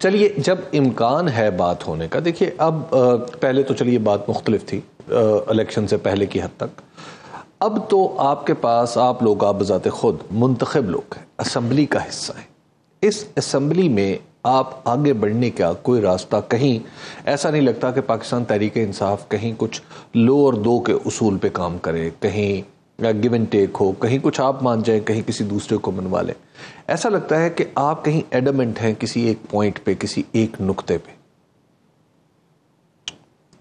चलिए, जब इम्कान है बात होने का, देखिए, अब पहले तो चलिए बात मुख्तलिफ़ थी इलेक्शन से पहले की हद तक। अब तो आपके पास, आप लोग, आप बजाते खुद, मुंतखब लोग हैं असम्बली का हिस्सा है। इस असम्बली में आप आगे बढ़ने का कोई रास्ता कहीं, ऐसा नहीं लगता कि पाकिस्तान तहरीक इंसाफ कहीं कुछ लो और दो के उसूल पे काम करे, कहीं गिव एंड टेक हो कहीं कुछ आप मान जाए कहीं किसी दूसरे को मनवा लें। ऐसा लगता है कि आप कहीं एडमेंट हैं किसी एक पॉइंट पे किसी एक नुक्ते पे।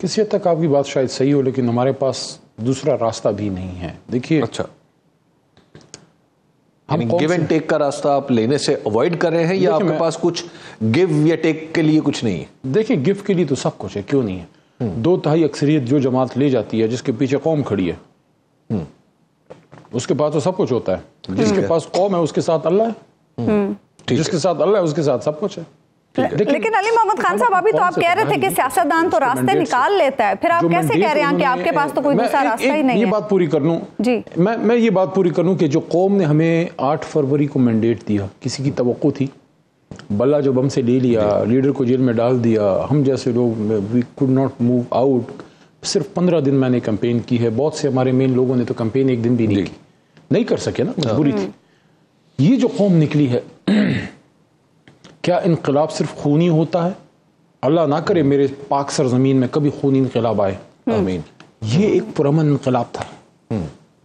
किसी हद तक आपकी बात शायद सही हो लेकिन हमारे पास दूसरा रास्ता भी नहीं है। देखिए अच्छा। हम गिव एंड टेक का रास्ता आप लेने से अवॉइड कर रहे हैं या आपके पास कुछ गिव या टेक के लिए कुछ नहीं है? देखिए गिव के लिए तो सब कुछ है क्यों नहीं है? हम्म। दो तहाई अक्सरियत जो जमात ले जाती है जिसके पीछे कौम खड़ी है। हम्म। उसके पास तो सब कुछ होता है। जिसके पास कौम है उसके साथ अल्लाह है। जिसके साथ अल्लाह है उसके साथ सब कुछ है। लेकिन अली मोहम्मद खान साहब अभी तो आप कह रहे थे कि सियासतदान तो रास्ते निकाल लेता है। फिर आप कैसे कह रहे हैं कि आपके पास तो कोई दूसरा रास्ता ही नहीं ये बात पूरी कर लूँ। जी। मैं मैं ये बात पूरी कर लूँ कि जो कौम ने हमें आठ फरवरी को मैंडेट दिया किसी की तो थी। बल्ला जब हमसे ले लिया लीडर को जेल में डाल दिया हम जैसे लोग we could not move out सिर्फ़ पंद्रह दिन मैंने कंपेन की है। बहुत से हमारे मेन लोगों ने तो कंपेन एक दिन भी नहीं की। नहीं कर सके ना मजबूरी थी। ये जो कौम निकली है क्या इनकलाब सिर्फ़ खूनी होता है? अल्लाह ना करे मेरे पाक सरजमीन में कभी खूनी इनकलाब आए। आमीन। ये एक पुरमन इनकलाब था।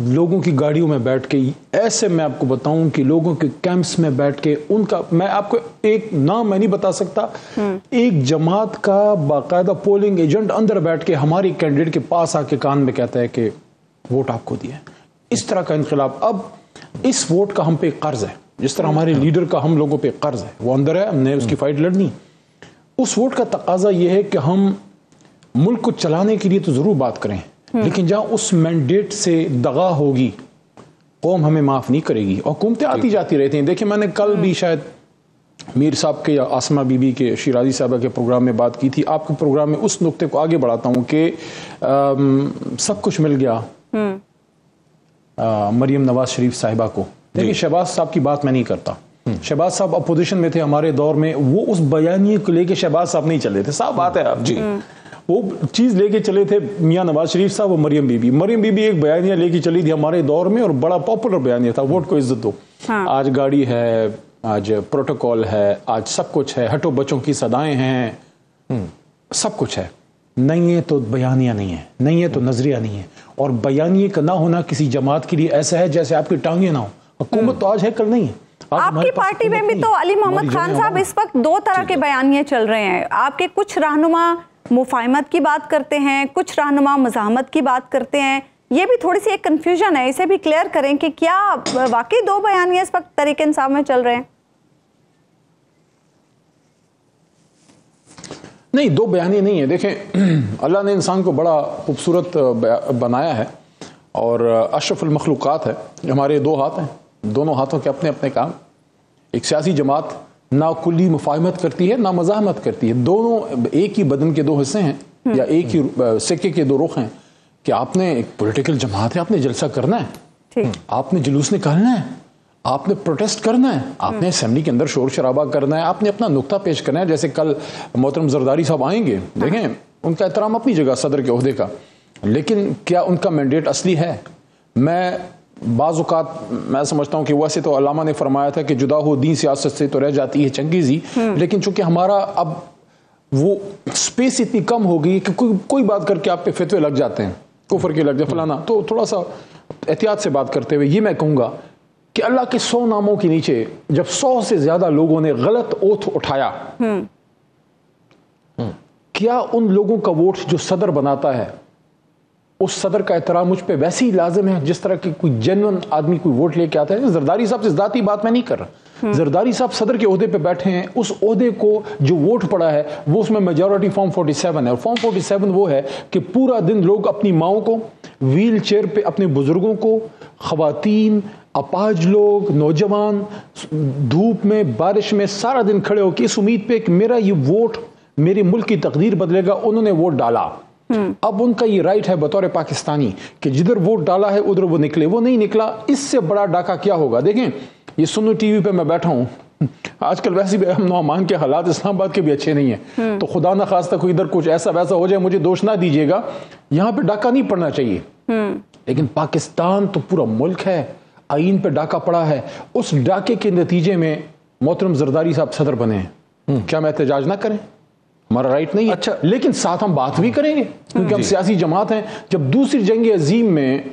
लोगों की गाड़ियों में बैठ के ऐसे मैं आपको बताऊँ कि लोगों के कैंप्स में बैठ के उनका मैं आपको एक नाम मैं नहीं बता सकता। एक जमात का बाकायदा पोलिंग एजेंट अंदर बैठ के हमारी कैंडिडेट के पास आके कान में कहता है कि वोट आपको दिया इस तरह का इनकलाब। अब इस वोट का हम पे कर्ज है। जिस तरह हमारे लीडर का हम लोगों पे कर्ज है। वो अंदर है हमने उसकी फाइट लड़नी। उस वोट का तकाजा यह है कि हम मुल्क को चलाने के लिए तो ज़रूर बात करें। हम्म। लेकिन जहाँ उस मैंडेट से दगा होगी कौम हमें माफ़ नहीं करेगी। और हुकूमतें आती जाती रहती हैं। देखिए मैंने कल भी शायद मीर साहब के या आसमा बीबी के शिराजी साहबा के प्रोग्राम में बात की थी। आपके प्रोग्राम में उस नुक्ते को आगे बढ़ाता हूँ कि सब कुछ मिल गया हम्म। मरियम नवाज़ शरीफ साहिबा को। देखिए शहबाज साहब की बात मैं नहीं करता। हम्म। शहबाज साहब अपोजिशन में थे हमारे दौर में वो उस बयानी को लेके शहबाज साहब नहीं चले थे। साफ़ बात है आप जी। हम्म। वो चीज़ लेके चले थे मियाँ नवाज़ शरीफ साहब और मरियम बीबी। मरियम बीबी एक बयानिया लेके चली थी हमारे दौर में और बड़ा पॉपुलर बयानिया था वोट को इज़्ज़त दो। हाँ। आज गाड़ी है आज प्रोटोकॉल है आज सब कुछ है हटो बच्चों की सदाएँ हैं। हम्म। सब कुछ है। नहीं है तो बयानिया नहीं है नहीं है तो नज़रिया नहीं है। और बयानिए का ना होना किसी जमात के लिए ऐसा है जैसे आपकी टांगे ना हो। हुकूमत तो आज है कल नहीं है। आपकी पार्टी में भी तो अली मोहम्मद खान साहब इस वक्त दो तरह के बयानिए चल रहे हैं। आपके कुछ रहनुमा मुफाहमत की बात करते हैं, कुछ रहनुमा मजामत की बात करते हैं। ये भी थोड़ी सी एक कंफ्यूजन है, इसे भी क्लियर करें कि क्या वाकई दो बयानिए इस वक्त तरीके इंसाफ में चल रहे हैं। नहीं, दो बयानी नहीं है। देखें, अल्लाह ने इंसान को बड़ा खूबसूरत बनाया है और अशरफुल मखलूक़ात है। हमारे दो हाथ हैं। दोनों हाथों के अपने अपने काम। एक सियासी जमात ना कुली मुफाहमत करती है ना मजामत करती है। दोनों एक ही बदन के दो हिस्से हैं हम्म। या एक ही सिक्के के दो रुख हैं कि आपने एक पॉलिटिकल जमात है आपने जलसा करना है। आपने जुलूस निकालना है आपने प्रोटेस्ट करना है आपने असेंबली के अंदर शोर शराबा करना है आपने अपना नुकता पेश करना है। जैसे कल मोहतरम जरदारी साहब आएँगे देखें उनका एहतराम अपनी जगह सदर के अहदे का। लेकिन क्या उनका मैंडेट असली है? मैं बाज़ात मैं समझता हूँ कि वैसे तो अलामा ने फरमाया था कि जुदा हो दी सियासत से तो रह जाती है चंगेजी हम्म। लेकिन चूँकि हमारा अब वो स्पेस इतनी कम हो गई कि कोई कोई बात करके आप पे फितवे लग जाते हैं कुफर के लग जाए फलाना तो थोड़ा सा एहतियात से बात करते हुए ये मैं कहूँगा कि अल्लाह के सौ नामों के नीचे जब सौ से ज़्यादा लोगों ने गलत ओथ उठाया हम्म। क्या उन लोगों का वोट जो सदर बनाता है उस सदर का एहतराम मुझ पर वैसे ही लाजिम है जिस तरह की कोई जेनवन आदमी कोई वोट लेके आता है जरदारी साहब से जाती बात मैं नहीं कर रहा हम्म। जरदारी साहब सदर के अहदे पे बैठे हैं उस अहदे को जो वोट पड़ा है वो उसमें मेजोरिटी फॉर्म 47 है और फॉर्म 47 वो है कि पूरा दिन लोग अपनी माओ को व्हील चेयर पे अपने बुज़ुर्गों को खातन अपाज लोग नौजवान धूप में बारिश में सारा दिन खड़े होकर इस उम्मीद पे कि मेरा ये वोट मेरे मुल्क की तकदीर बदलेगा उन्होंने वोट डाला। अब उनका ये राइट है बतौर पाकिस्तानी कि जिधर वोट डाला है उधर वो निकले। वो नहीं निकला इससे बड़ा डाका क्या होगा? देखें ये सुनो टीवी पे मैं बैठा हूँ। आजकल वैसे भी हम मान के हालात इस्लामाबाद के भी अच्छे नहीं है। हम्म। तो खुदा ना खास्ता कोई इधर कुछ ऐसा वैसा हो जाए मुझे दोष ना दीजिएगा। यहाँ पे डाका नहीं पड़ना चाहिए। हम्म। लेकिन पाकिस्तान तो पूरा मुल्क है आइन पे डाका पड़ा है। उस डाके के नतीजे में मोहतरम जरदारी साहब सदर बने हैं। हम्म। क्या हम एहतजाज ना करें? हमारा राइट नहीं है। अच्छा। लेकिन साथ हम बात भी करेंगे क्योंकि हम सियासी जमात हैं। जब दूसरी जंग अजीम में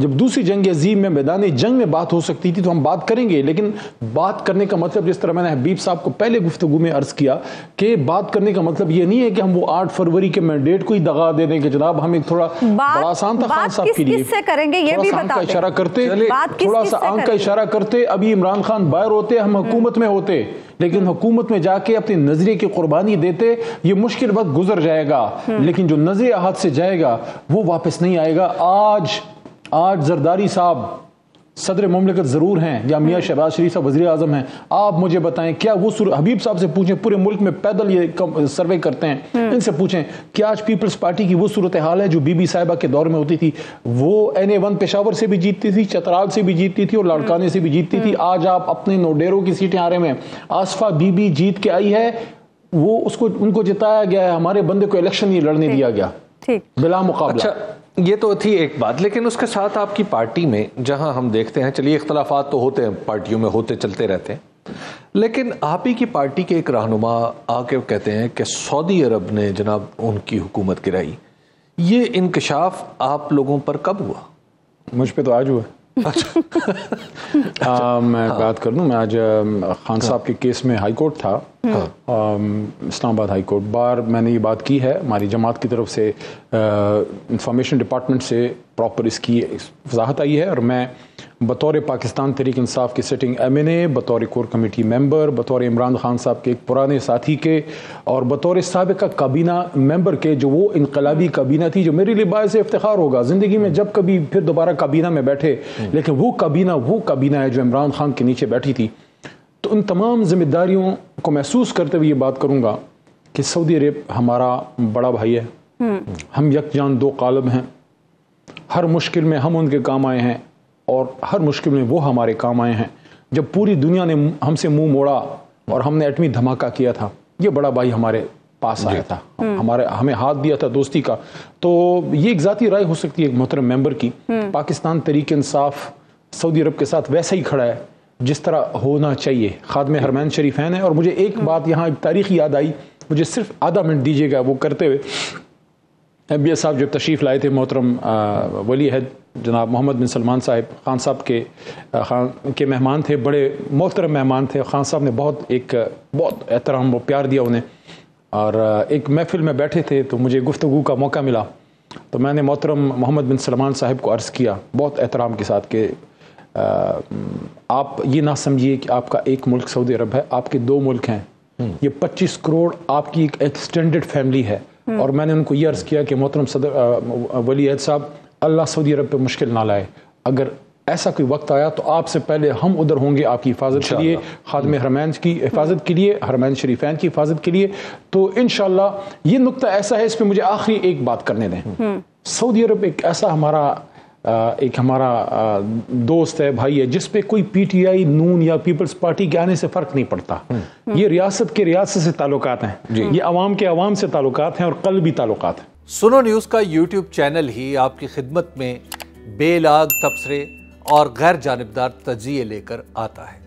जब दूसरी जंग अजीम में मैदान जंग में बात हो सकती थी तो हम बात करेंगे लेकिन बात करने का मतलब जिस तरह मैंने हबीब साहब को पहले गुफ्तु में अर्ज़ किया कि बात करने का मतलब ये नहीं है कि हम वो आठ फरवरी के मैंडेट को ही दगा दे दें कि जनाब हम एक थोड़ा बड़ा आसान था खान साहब के लिए करेंगे ये भी बता इशारा करते थोड़ा सा आँख का इशारा करते अभी इमरान खान बाहर होते हम हुकूमत में होते लेकिन हुकूमत में जाके अपनी नज़रिए की कुर्बानी देते ये मुश्किल वक्त गुजर जाएगा हम्म। लेकिन जो नज़रिया हाथ से जाएगा वो वापस नहीं आएगा। आज आज जरदारी साहब सदर ममलिकत ज़रूर हैं या मियाँ शहबाज शरीफ साहब वजी अजम हैं। आप मुझे बताएँ क्या वो हबीब साहब से पूछें पूरे मुल्क में पैदल ये सर्वे करते हैं हम्म। इनसे पूछें क्या आज पीपल्स पार्टी की वो सूरत हाल है जो बीबी साहिबा के दौर में होती थी? वो एन ए वन पेशावर से भी जीतती थी चतराल से भी जीतती थी और लाड़काने से भी जीतती थी। हम्म। आज आप अपने नोडेरों की सीटें आ रहे हैं। आसफा बीबी जीत के आई है वो उसको उनको जिताया गया है हमारे बंदे को इलेक्शन नहीं लड़ने दिया गया। बिला मुकाबला। अच्छा ये तो थी एक बात लेकिन उसके साथ आपकी पार्टी में जहाँ हम देखते हैं चलिए इख्तलाफात तो होते हैं पार्टियों में होते चलते रहते हैं। लेकिन आप ही की पार्टी के एक रहनुमा आके कहते हैं कि सऊदी अरब ने जनाब उनकी हुकूमत गिराई। ये इंकशाफ आप लोगों पर कब हुआ? मुझ पर तो आज हुआ। अच्छा। आ, मैं हाँ। बात कर दूँ मैं आज खान साहब के केस में हाई कोर्ट था। हाँ। Islamabad high court. बार मैंने ये बात की है हमारी जमात की तरफ़ से इंफॉर्मेशन डिपार्टमेंट से प्रॉपर इसकी वजाहत आई है और मैं बतौर पाकिस्तान तरीक इंसाफ के सिटिंग एम एन ए बतौर कोर कमेटी मेंबर बतौर इमरान खान साहब के एक पुराने साथी के और बतौर सबका काबीना मेंबर के जो वो इनकलाबी काबीना थी जो मेरे लिए बायस इफ्तार होगा। ज़िंदगी में जब कभी फिर दोबारा काबीना में बैठे लेकिन वो काबीना वो काबीना है जो इमरान खान के नीचे बैठी थी। तो उन तमाम जिम्मेदारियों को महसूस करते हुए ये बात करूँगा कि सऊदी अरब हमारा बड़ा भाई है। हम्म। हम यकजान दो कालब हैं। हर मुश्किल में हम उनके काम आए हैं और हर मुश्किल में वो हमारे काम आए हैं। जब पूरी दुनिया ने हमसे मुँह मोड़ा और हमने एटमी धमाका किया था ये बड़ा भाई हमारे पास आया था। हम्म। हमारे हमें हाथ दिया था दोस्ती का। तो ये एक ज़ाती राय हो सकती है एक मोहतरम मेंबर की। हम्म। पाकिस्तान तरीके इंसाफ सऊदी अरब के साथ वैसा ही खड़ा है। जिस तरह होना चाहिए। खादम हरमैन शरीफैन है और मुझे एक। बात यहाँ तारीख याद आई, मुझे सिर्फ़ आधा मिनट दीजिएगा वो करते हुए। एम बी साहब जब तशरीफ़ लाए थे, मोहतरम वली हद जनाब मोहम्मद बिन सलमान साहब, खान साहब के खान के मेहमान थे, बड़े मोहतरम मेहमान थे। खान साहब ने बहुत एक, बहुत एहतराम व प्यार दिया उन्हें। और एक महफिल में बैठे थे तो मुझे गुफ्तु का मौका मिला। तो मैंने मोहतरम मोहम्मद बिन सलमान साहब को अर्ज़ किया, बहुत एहतराम के साथ कि आप ये ना समझिए कि आपका एक मुल्क सऊदी अरब है आपके दो मुल्क हैं। हम्म। ये 25 करोड़ आपकी एक एक्सटेंडेड फैमिली है। हम्म। और मैंने उनको ये अर्ज़ किया कि मोहतरम सदर वली अहद साहब अल्लाह सऊदी अरब पे मुश्किल ना लाए। अगर ऐसा कोई वक्त आया तो आपसे पहले हम उधर होंगे आपकी हिफाजत के लिए खादम हरमैन की हिफाजत के लिए हरमैन शरीफैन की हिफाजत के लिए। तो इन ये नुकता ऐसा है इस पर मुझे आखिरी एक बात करने दें। हम्म। सऊदी अरब एक ऐसा हमारा एक हमारा दोस्त है भाई है जिस पे कोई पीटीआई नून या पीपल्स पार्टी के आने से फ़र्क नहीं पड़ता। हम्म। ये रियासत के रियासत से ताल्लुकात हैं। ये आवाम के अवाम से ताल्लुकात हैं और कल भी ताल्लुकात हैं। सुनो न्यूज़ का यूट्यूब चैनल ही आपकी खिदमत में बेलाग तबसरे और गैर जानबदार तजिए लेकर आता है।